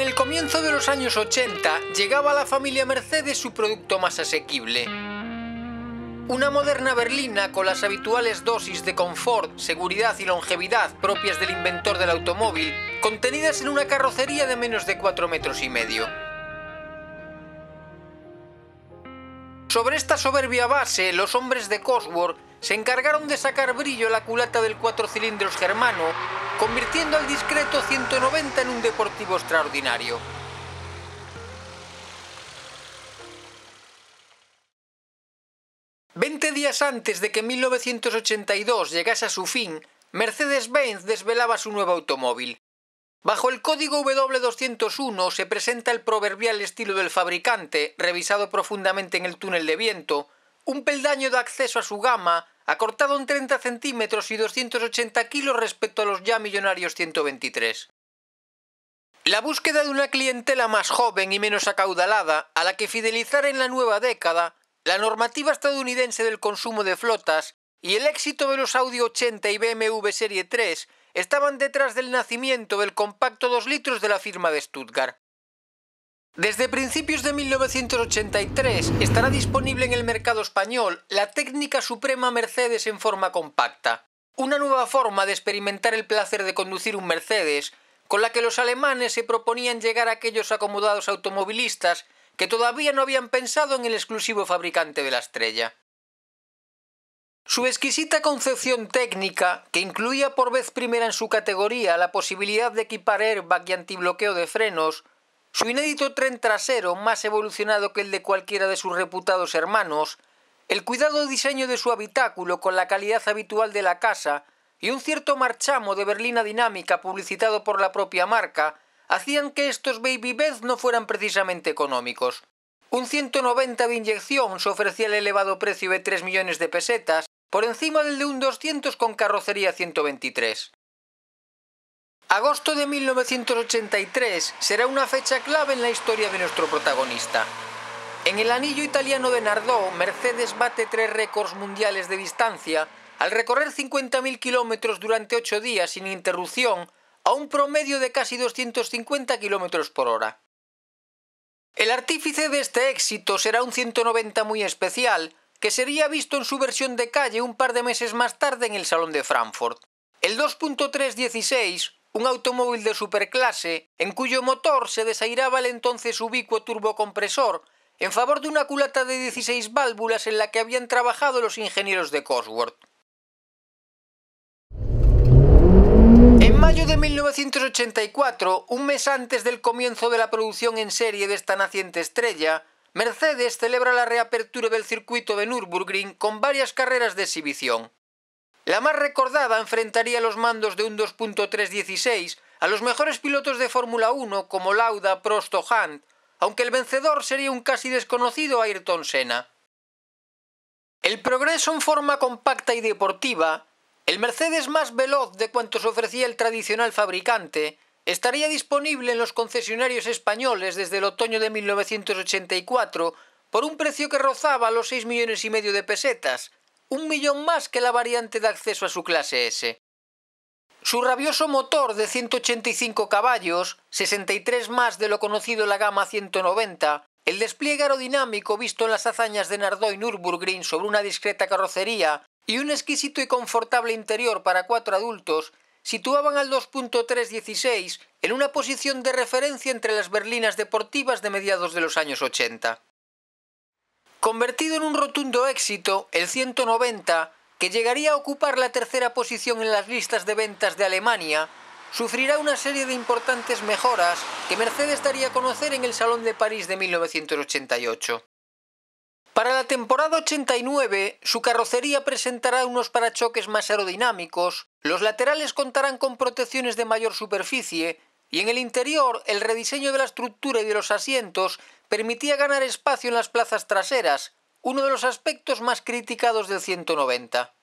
el comienzo de los años 80 llegaba a la familia Mercedes su producto más asequible. Una moderna berlina con las habituales dosis de confort, seguridad y longevidad propias del inventor del automóvil, contenidas en una carrocería de menos de 4 metros y medio. Sobre esta soberbia base, los hombres de Cosworth se encargaron de sacar brillo a la culata del cuatro cilindros germano, convirtiendo al discreto 190 en un deportivo extraordinario. Veinte días antes de que 1982 llegase a su fin, Mercedes-Benz desvelaba su nuevo automóvil. Bajo el código W201 se presenta el proverbial estilo del fabricante, revisado profundamente en el túnel de viento, un peldaño de acceso a su gama, acortado en 30 centímetros y 280 kilos respecto a los ya millonarios 123. La búsqueda de una clientela más joven y menos acaudalada, a la que fidelizar en la nueva década, la normativa estadounidense del consumo de flotas y el éxito de los Audi 80 y BMW Serie 3 estaban detrás del nacimiento del compacto 2 litros de la firma de Stuttgart. Desde principios de 1983 estará disponible en el mercado español la técnica suprema Mercedes en forma compacta, una nueva forma de experimentar el placer de conducir un Mercedes, con la que los alemanes se proponían llegar a aquellos acomodados automovilistas que todavía no habían pensado en el exclusivo fabricante de la estrella. Su exquisita concepción técnica, que incluía por vez primera en su categoría la posibilidad de equipar airbag y antibloqueo de frenos, su inédito tren trasero, más evolucionado que el de cualquiera de sus reputados hermanos, el cuidado diseño de su habitáculo con la calidad habitual de la casa y un cierto marchamo de berlina dinámica publicitado por la propia marca hacían que estos Baby Beth no fueran precisamente económicos. Un 190 de inyección se ofrecía el elevado precio de 3 millones de pesetas, por encima del de un 200 con carrocería 123. Agosto de 1983 será una fecha clave en la historia de nuestro protagonista. En el anillo italiano de Nardò, Mercedes bate tres récords mundiales de distancia al recorrer 50.000 kilómetros durante ocho días sin interrupción a un promedio de casi 250 kilómetros por hora. El artífice de este éxito será un 190 muy especial, que sería visto en su versión de calle un par de meses más tarde en el Salón de Frankfurt. El 2.316 un automóvil de superclase en cuyo motor se desairaba el entonces ubicuo turbocompresor en favor de una culata de 16 válvulas en la que habían trabajado los ingenieros de Cosworth. En mayo de 1984, un mes antes del comienzo de la producción en serie de esta naciente estrella, Mercedes celebra la reapertura del circuito de Nürburgring con varias carreras de exhibición. La más recordada enfrentaría los mandos de un 2.316 a los mejores pilotos de Fórmula 1 como Lauda, Prost o Hunt, aunque el vencedor sería un casi desconocido Ayrton Senna. El progreso en forma compacta y deportiva, el Mercedes más veloz de cuantos ofrecía el tradicional fabricante, estaría disponible en los concesionarios españoles desde el otoño de 1984 por un precio que rozaba los 6 millones y medio de pesetas, un millón más que la variante de acceso a su clase S. Su rabioso motor de 185 caballos, 63 más de lo conocido la gama 190, el despliegue aerodinámico visto en las hazañas de Nardó y Nürburgring sobre una discreta carrocería y un exquisito y confortable interior para cuatro adultos situaban al 2.316 en una posición de referencia entre las berlinas deportivas de mediados de los años 80. Convertido en un rotundo éxito, el 190, que llegaría a ocupar la tercera posición en las listas de ventas de Alemania, sufrirá una serie de importantes mejoras que Mercedes daría a conocer en el Salón de París de 1988. Para la temporada 89, su carrocería presentará unos parachoques más aerodinámicos, los laterales contarán con protecciones de mayor superficie y en el interior el rediseño de la estructura y de los asientos permitía ganar espacio en las plazas traseras, uno de los aspectos más criticados del 190.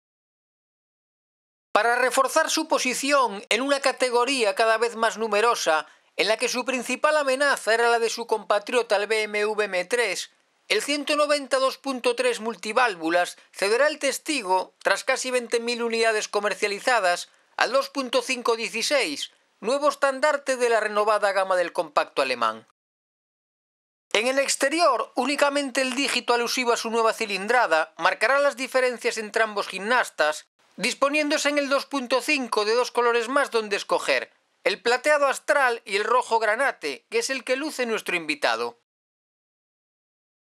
Para reforzar su posición en una categoría cada vez más numerosa, en la que su principal amenaza era la de su compatriota el BMW M3, el 190 2.3 multiválvulas cederá el testigo, tras casi 20.000 unidades comercializadas, al 2.516, nuevo estandarte de la renovada gama del compacto alemán. En el exterior, únicamente el dígito alusivo a su nueva cilindrada marcará las diferencias entre ambos gimnastas, disponiéndose en el 2.5 de dos colores más donde escoger, el plateado astral y el rojo granate, que es el que luce nuestro invitado.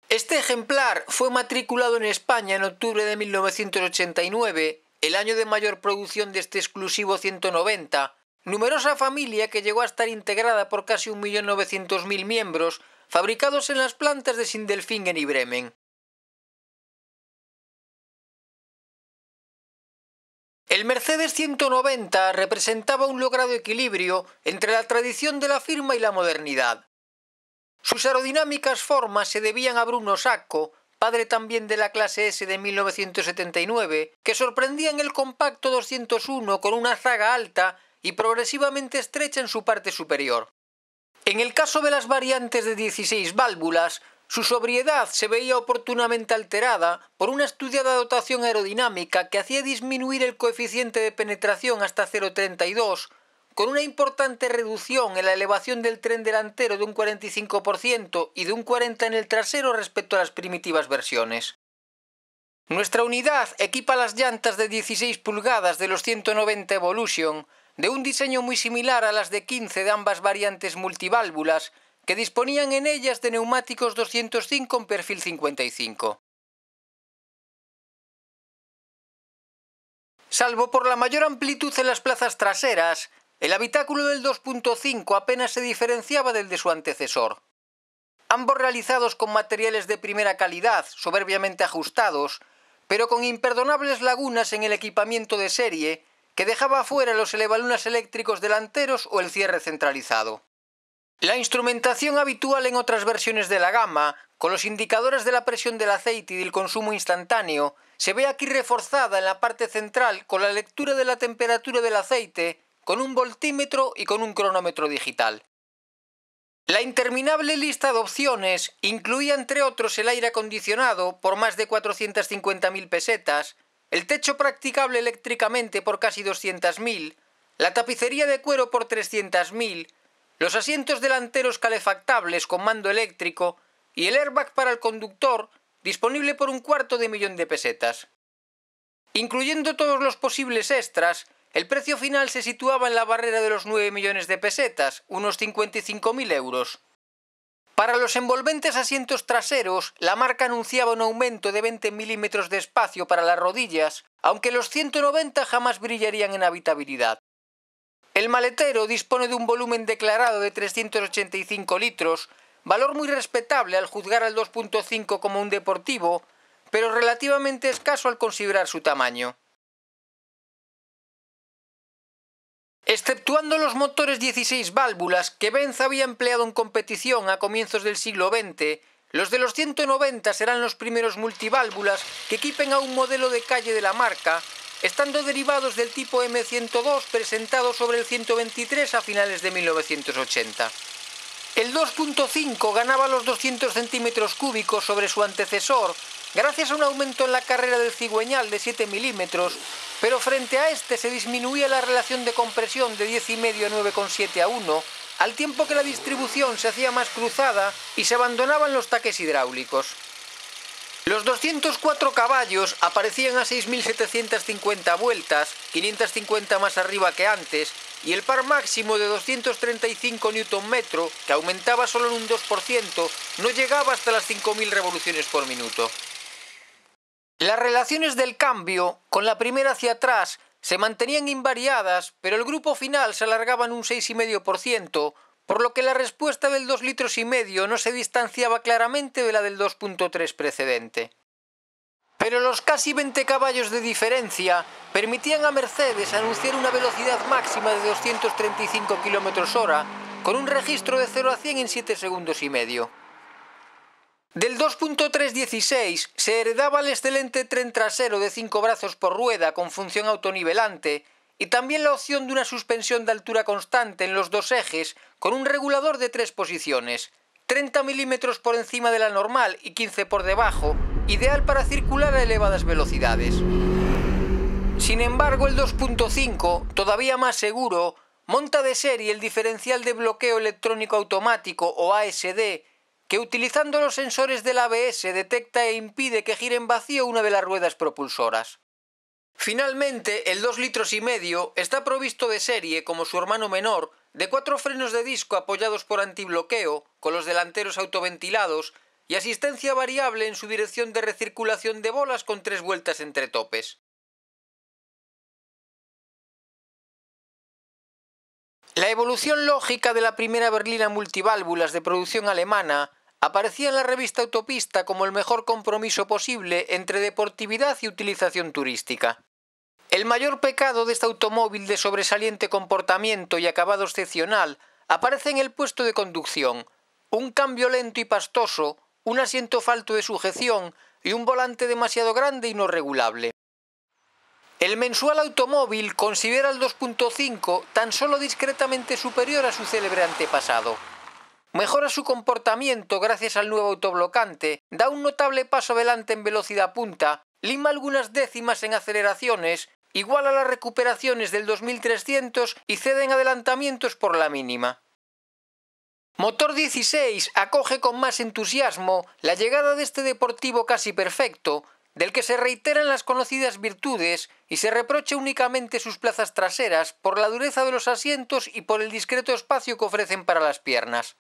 Este ejemplar fue matriculado en España en octubre de 1989, el año de mayor producción de este exclusivo 190, numerosa familia que llegó a estar integrada por casi 1.900.000 miembros, fabricados en las plantas de Sindelfingen y Bremen. El Mercedes 190 representaba un logrado equilibrio entre la tradición de la firma y la modernidad. Sus aerodinámicas formas se debían a Bruno Sacco, padre también de la clase S de 1979, que sorprendía en el compacto 201 con una zaga alta y progresivamente estrecha en su parte superior. En el caso de las variantes de 16 válvulas, su sobriedad se veía oportunamente alterada por una estudiada dotación aerodinámica que hacía disminuir el coeficiente de penetración hasta 0,32, con una importante reducción en la elevación del tren delantero de un 45% y de un 40% en el trasero respecto a las primitivas versiones. Nuestra unidad equipa las llantas de 16 pulgadas de los 190 Evolution de un diseño muy similar a las de 15 de ambas variantes multiválvulas, que disponían en ellas de neumáticos 205 con perfil 55. Salvo por la mayor amplitud en las plazas traseras, el habitáculo del 2.5 apenas se diferenciaba del de su antecesor. Ambos realizados con materiales de primera calidad, soberbiamente ajustados, pero con imperdonables lagunas en el equipamiento de serie que dejaba fuera los elevalunas eléctricos delanteros o el cierre centralizado. La instrumentación habitual en otras versiones de la gama, con los indicadores de la presión del aceite y del consumo instantáneo, se ve aquí reforzada en la parte central con la lectura de la temperatura del aceite, con un voltímetro y con un cronómetro digital. La interminable lista de opciones incluía entre otros el aire acondicionado por más de 450.000 pesetas, el techo practicable eléctricamente por casi 200.000, la tapicería de cuero por 300.000, los asientos delanteros calefactables con mando eléctrico y el airbag para el conductor disponible por un cuarto de millón de pesetas. Incluyendo todos los posibles extras, el precio final se situaba en la barrera de los 9 millones de pesetas, unos 55.000 euros. Para los envolventes asientos traseros, la marca anunciaba un aumento de 20 milímetros de espacio para las rodillas, aunque los 190 jamás brillarían en habitabilidad. El maletero dispone de un volumen declarado de 385 litros, valor muy respetable al juzgar al 2.5 como un deportivo, pero relativamente escaso al considerar su tamaño. Exceptuando los motores 16 válvulas que Benz había empleado en competición a comienzos del siglo XX, los de los 190 serán los primeros multiválvulas que equipen a un modelo de calle de la marca, estando derivados del tipo M102 presentado sobre el 123 a finales de 1980. El 2.5 ganaba los 200 centímetros cúbicos sobre su antecesor, gracias a un aumento en la carrera del cigüeñal de 7 milímetros pero frente a este se disminuía la relación de compresión de 10,5 a 9,7 a 1, al tiempo que la distribución se hacía más cruzada y se abandonaban los taques hidráulicos. Los 204 caballos aparecían a 6.750 vueltas, 550 más arriba que antes, y el par máximo de 235 Nm, que aumentaba solo en un 2%, no llegaba hasta las 5.000 revoluciones por minuto. Las relaciones del cambio, con la primera hacia atrás, se mantenían invariadas, pero el grupo final se alargaba en un 6,5%, por lo que la respuesta del 2 litros y medio no se distanciaba claramente de la del 2.3 precedente. Pero los casi 20 caballos de diferencia permitían a Mercedes anunciar una velocidad máxima de 235 km hora, con un registro de 0 a 100 en 7 segundos y medio. Del 2.316 se heredaba el excelente tren trasero de 5 brazos por rueda con función autonivelante y también la opción de una suspensión de altura constante en los dos ejes con un regulador de tres posiciones, 30 milímetros por encima de la normal y 15 por debajo, ideal para circular a elevadas velocidades. Sin embargo, el 2.5, todavía más seguro, monta de serie el diferencial de bloqueo electrónico automático o ASD, que utilizando los sensores del ABS detecta e impide que gire en vacío una de las ruedas propulsoras. Finalmente, el 2 litros y medio está provisto de serie, como su hermano menor, de cuatro frenos de disco apoyados por antibloqueo, con los delanteros autoventilados, y asistencia variable en su dirección de recirculación de bolas con tres vueltas entre topes. La evolución lógica de la primera berlina multiválvulas de producción alemana aparecía en la revista Autopista como el mejor compromiso posible entre deportividad y utilización turística. El mayor pecado de este automóvil de sobresaliente comportamiento y acabado excepcional aparece en el puesto de conducción, un cambio lento y pastoso, un asiento falto de sujeción y un volante demasiado grande y no regulable. El mensual automóvil considera el 2.5 tan solo discretamente superior a su célebre antepasado. Mejora su comportamiento gracias al nuevo autoblocante, da un notable paso adelante en velocidad punta, lima algunas décimas en aceleraciones, iguala las recuperaciones del 2300 y cede en adelantamientos por la mínima. Motor 16 acoge con más entusiasmo la llegada de este deportivo casi perfecto, del que se reiteran las conocidas virtudes y se reprocha únicamente sus plazas traseras por la dureza de los asientos y por el discreto espacio que ofrecen para las piernas.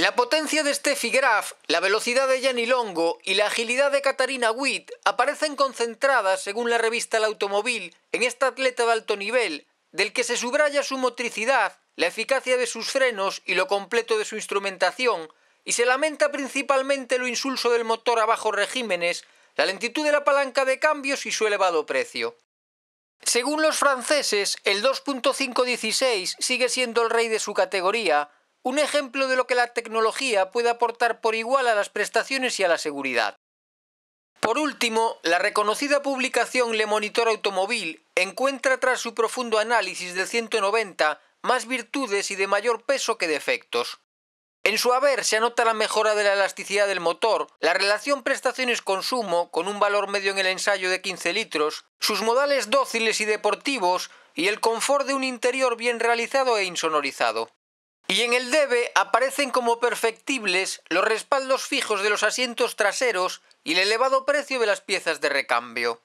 La potencia de Steffi Graf, la velocidad de Gianni Longo y la agilidad de Katarina Witt aparecen concentradas, según la revista El Automóvil, en esta atleta de alto nivel, del que se subraya su motricidad, la eficacia de sus frenos y lo completo de su instrumentación, y se lamenta principalmente lo insulso del motor a bajos regímenes, la lentitud de la palanca de cambios y su elevado precio. Según los franceses, el 2.516 sigue siendo el rey de su categoría, un ejemplo de lo que la tecnología puede aportar por igual a las prestaciones y a la seguridad. Por último, la reconocida publicación Le Monitor Automóvil encuentra tras su profundo análisis del 190 más virtudes y de mayor peso que defectos. En su haber se anota la mejora de la elasticidad del motor, la relación prestaciones-consumo con un valor medio en el ensayo de 15 litros, sus modales dóciles y deportivos y el confort de un interior bien realizado e insonorizado. Y en el debe aparecen como perfectibles los respaldos fijos de los asientos traseros y el elevado precio de las piezas de recambio.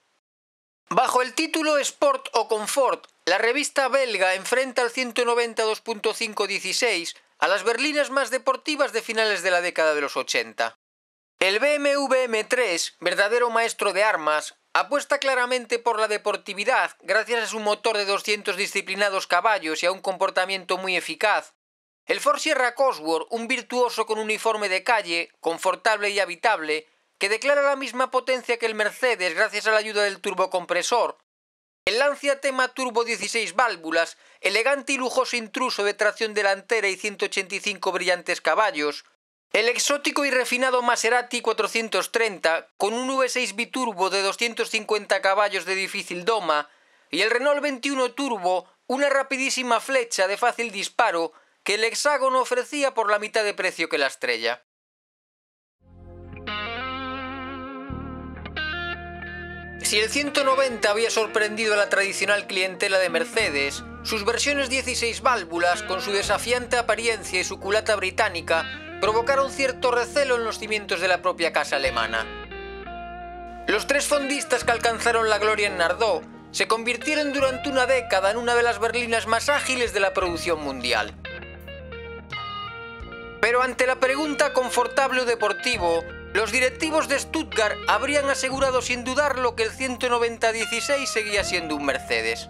Bajo el título Sport o Confort, la revista belga enfrenta al 192.516 a las berlinas más deportivas de finales de la década de los 80. El BMW M3, verdadero maestro de armas, apuesta claramente por la deportividad gracias a su motor de 200 disciplinados caballos y a un comportamiento muy eficaz. El Ford Sierra Cosworth, un virtuoso con uniforme de calle, confortable y habitable, que declara la misma potencia que el Mercedes gracias a la ayuda del turbocompresor. El Lancia Tema Turbo 16 válvulas, elegante y lujoso intruso de tracción delantera y 185 brillantes caballos. El exótico y refinado Maserati 430 con un V6 biturbo de 250 caballos de difícil doma y el Renault 21 Turbo, una rapidísima flecha de fácil disparo que el hexágono ofrecía por la mitad de precio que la estrella. Si el 190 había sorprendido a la tradicional clientela de Mercedes, sus versiones 16 válvulas, con su desafiante apariencia y su culata británica, provocaron cierto recelo en los cimientos de la propia casa alemana. Los tres fondistas que alcanzaron la gloria en Nardó se convirtieron durante una década en una de las berlinas más ágiles de la producción mundial. Pero ante la pregunta confortable o deportivo, los directivos de Stuttgart habrían asegurado sin dudarlo que el 190-16 seguía siendo un Mercedes.